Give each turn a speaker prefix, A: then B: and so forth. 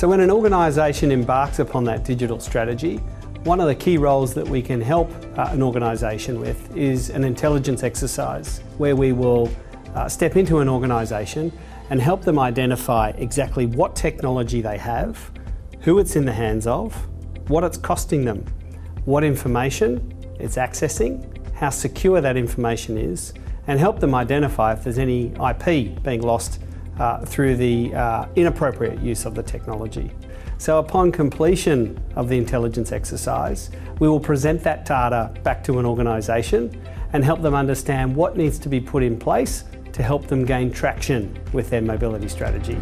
A: So when an organisation embarks upon that digital strategy, one of the key roles that we can help uh, an organisation with is an intelligence exercise where we will uh, step into an organisation and help them identify exactly what technology they have, who it's in the hands of, what it's costing them, what information it's accessing, how secure that information is, and help them identify if there's any IP being lost uh, through the uh, inappropriate use of the technology. So upon completion of the intelligence exercise, we will present that data back to an organisation and help them understand what needs to be put in place to help them gain traction with their mobility strategy.